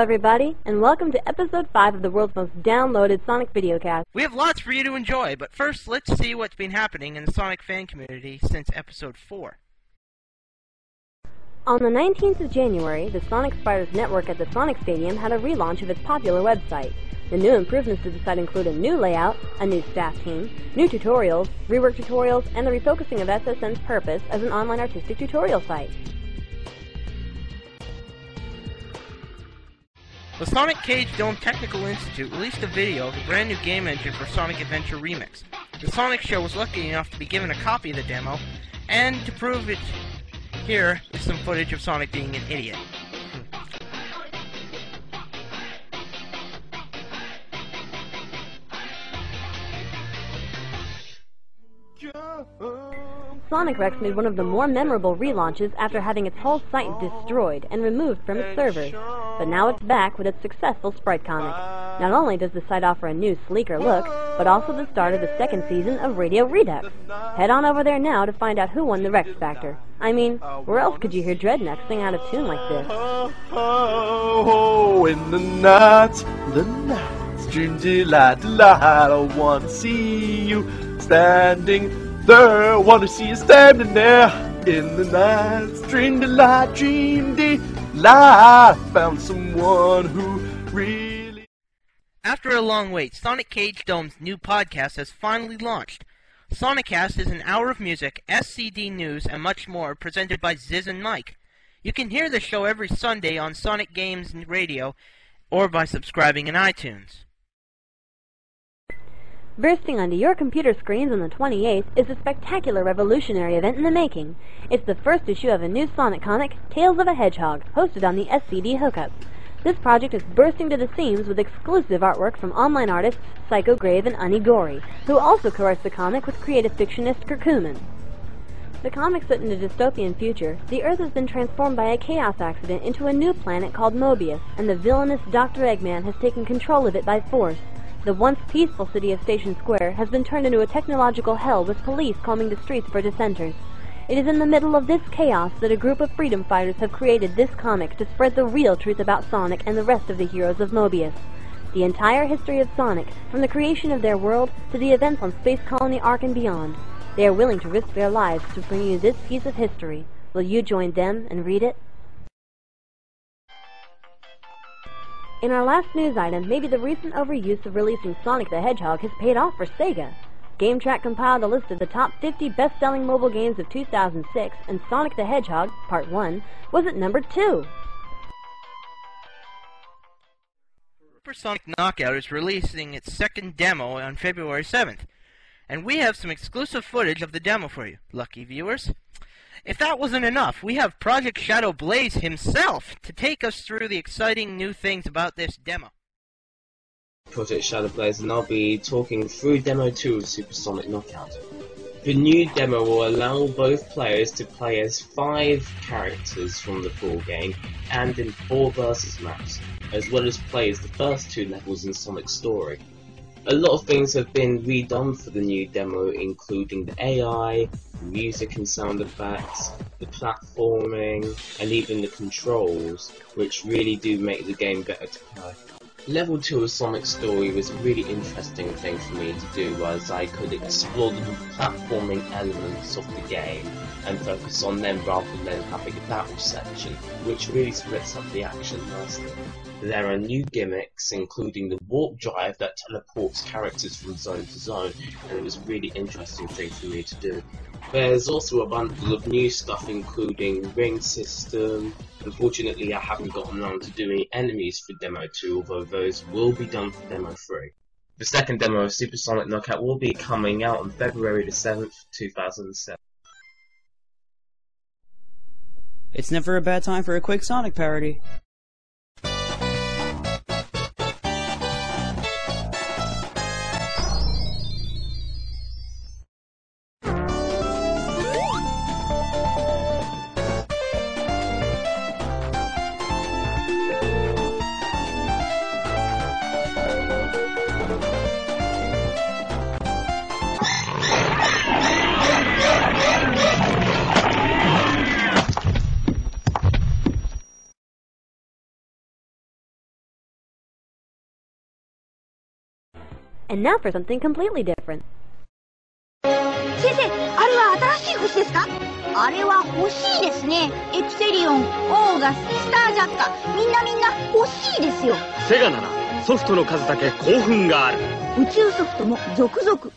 Hello, everybody, and welcome to episode 5 of the world's most downloaded Sonic videocast. We have lots for you to enjoy, but first let's see what's been happening in the Sonic fan community since episode 4. On the 19th of January, the Sonic Spriters network at the Sonic Stadium had a relaunch of its popular website. The new improvements to the site include a new layout, a new staff team, new tutorials, rework tutorials, and the refocusing of SSN's purpose as an online artistic tutorial site. The Sonic Cage Dome Technical Institute released a video of the brand new game engine for Sonic Adventure Remix. The Sonic Show was lucky enough to be given a copy of the demo, and to prove it, here is some footage of Sonic being an idiot. Sonic Rex made one of the more memorable relaunches after having its whole site destroyed and removed from its servers. But now it's back with its successful sprite comic. Not only does the site offer a new, sleeker look, but also the start of the second season of Radio Redux. Head on over there now to find out who won the Rex Factor. I mean, where else could you hear Dreadnought sing out of tune like this? Oh, oh, in the night, the night, dream delight, delight. I want to see you standing there. Want to see you standing there in the night, dream delight, dream delight. Found someone who really. After a long wait, Sonic Cage Dome's new podcast has finally launched. Sonicast is an hour of music, SCD news, and much more presented by Ziz and Mike. You can hear the show every Sunday on Sonic Games Radio or by subscribing in iTunes. Bursting onto your computer screens on the 28th is a spectacular revolutionary event in the making. It's the first issue of a new Sonic comic, Tales of a Hedgehog, hosted on the SCD Hookup. This project is bursting to the seams with exclusive artwork from online artists Psycho Grave and Unigori, who also co-writes the comic with creative fictionist Curcumin. The comic set in a dystopian future, the Earth has been transformed by a chaos accident into a new planet called Mobius, and the villainous Dr. Eggman has taken control of it by force. The once peaceful city of Station Square has been turned into a technological hell with police combing the streets for dissenters. It is in the middle of this chaos that a group of freedom fighters have created this comic to spread the real truth about Sonic and the rest of the heroes of Mobius. The entire history of Sonic, from the creation of their world to the events on Space Colony Ark and beyond. They are willing to risk their lives to bring you this piece of history. Will you join them and read it? In our last news item, maybe the recent overuse of releasing Sonic the Hedgehog has paid off for Sega. GameTrack compiled a list of the top 50 best-selling mobile games of 2006, and Sonic the Hedgehog, Part 1, was at number 2. Super Sonic Knockout is releasing its second demo on February 7th, and we have some exclusive footage of the demo for you, lucky viewers. If that wasn't enough, we have Project Shadow Blaze himself to take us through the exciting new things about this demo. Project Shadow Blaze, and I'll be talking through Demo 2 of Supersonic Knockout. The new demo will allow both players to play as five characters from the full game and in four versus maps, as well as play as the first two levels in Sonic's story. A lot of things have been redone for the new demo, including the AI, music and sound effects, the platforming, and even the controls, which really do make the game better to play. Level 2 of Sonic story was a really interesting thing for me to do as I could explore the platforming elements of the game and focus on them rather than having a battle section, which really splits up the action nicely. There are new gimmicks, including the warp drive that teleports characters from zone to zone, and it was a really interesting thing for me to do. There's also a bundle of new stuff including ring system. Unfortunately I haven't gotten around to doing enemies for demo 2 although those will be done for demo 3. The second demo of Supersonic Knockout will be coming out on February the 7th, 2007. It's never a bad time for a quick Sonic parody. And now for something completely different. 先生、あれは新しい星ですか？あれは欲しいですね。エクセリオン、オーガス、スタージャッカ、みんなみんな欲しいですよ。セガならソフトの数だけ興奮がある宇宙ソフトも続々。と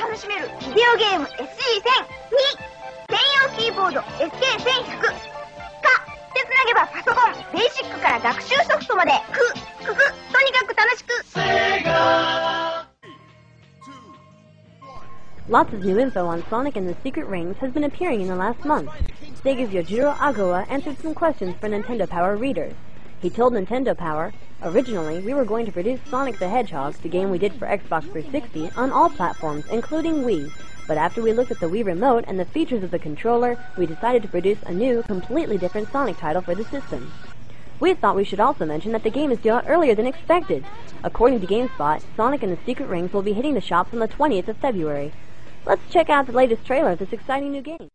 楽しめるビデオゲーム SG1000 に Lots of new info on Sonic and the Secret Rings has been appearing in the last month. Sega's Yojiro Ogawa answered some questions for Nintendo Power readers. He told Nintendo Power, originally we were going to produce Sonic the Hedgehog, the game we did for Xbox 360, on all platforms, including Wii. But after we looked at the Wii Remote and the features of the controller, we decided to produce a new, completely different Sonic title for the system. We thought we should also mention that the game is due out earlier than expected. According to GameSpot, Sonic and the Secret Rings will be hitting the shops on the 20th of February. Let's check out the latest trailer of this exciting new game.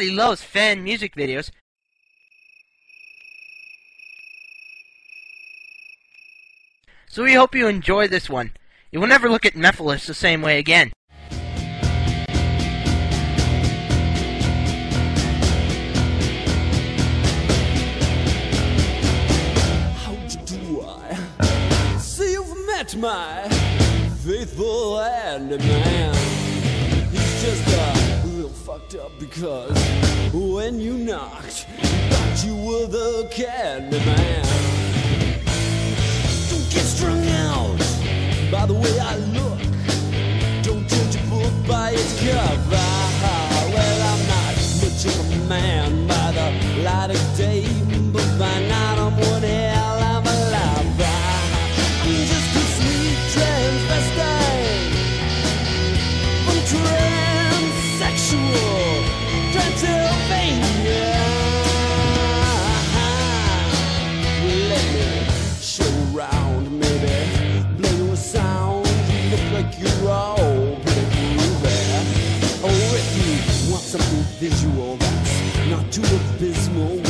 Everybody loves fan music videos. So we hope you enjoy this one. You will never look at Mephiles the same way again. How do I see you've met my faithful handyman? Fucked up because when you knocked, he thought you were the candy man. Don't get strung out by the way I look. Don't judge a book by its cover. Abysmal,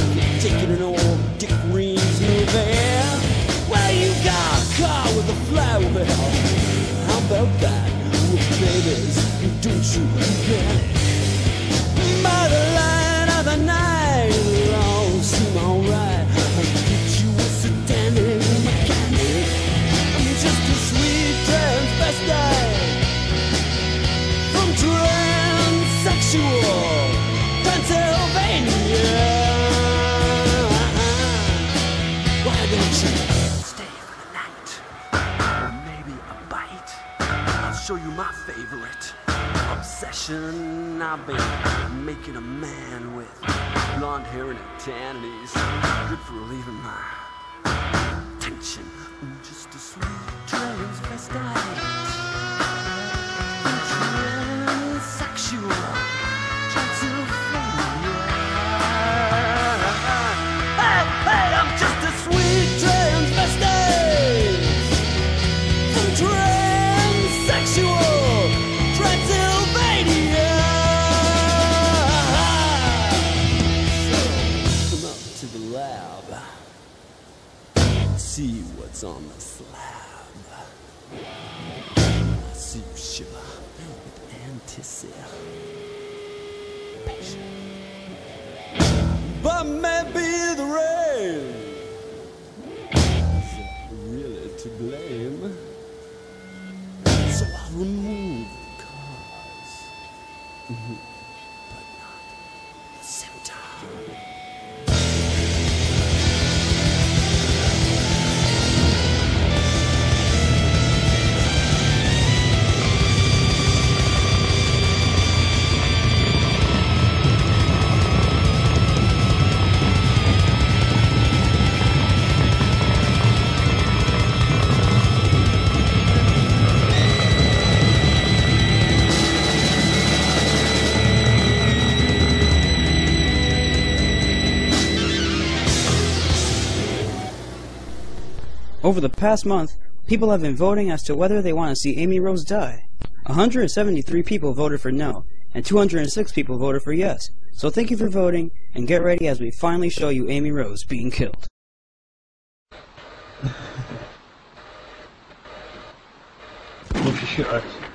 show you my favorite obsession. I've been making a man with blonde hair and a tan, and he's good for relieving my tension. I'm just a sweet transvestite. see what's on the slab. I see you shiver with anticipation. But maybe the rain is really to blame. So I'll remove the cards. Mm-hmm. Over the past month, people have been voting as to whether they want to see Amy Rose die. 173 people voted for no, and 206 people voted for yes. So thank you for voting, and get ready as we finally show you Amy Rose being killed.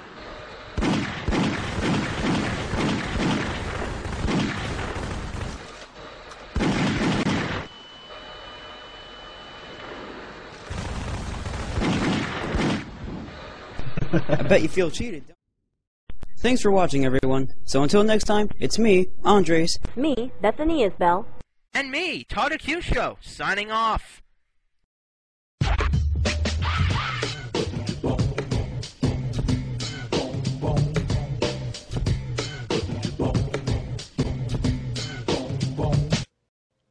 I bet you feel cheated. Thanks for watching, everyone. So until next time, it's me, Andres. Me, Bethany Isbell. And me, Todd Q Show, signing off.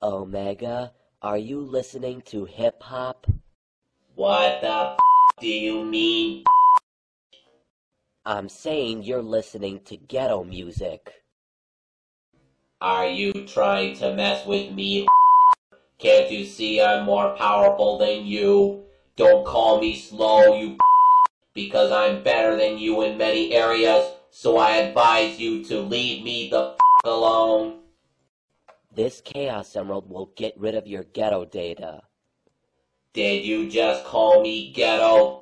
Omega, are you listening to hip hop? What the f- do you mean? I'm saying you're listening to ghetto music. Are you trying to mess with me? Can't you see I'm more powerful than you? Don't call me slow, you because I'm better than you in many areas, so I advise you to leave me the alone. This Chaos Emerald will get rid of your ghetto data. Did you just call me ghetto?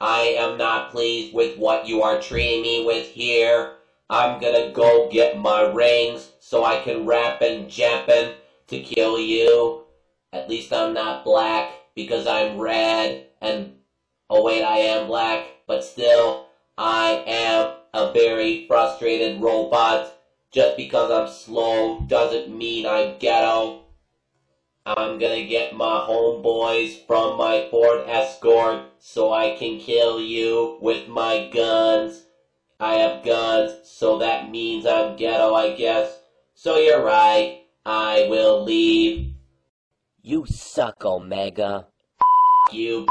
I am not pleased with what you are treating me with here. I'm gonna go get my rings so I can rap and jampin' to kill you. At least I'm not black because I'm red and oh wait I am black, but still I am a very frustrated robot. Just because I'm slow doesn't mean I'm ghetto. I'm gonna get my homeboys from my Ford Escort so I can kill you with my guns. I have guns, so that means I'm ghetto, I guess. So you're right, I will leave. You suck, Omega. You,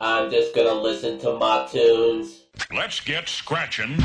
I'm just gonna listen to my tunes. Let's get scratching.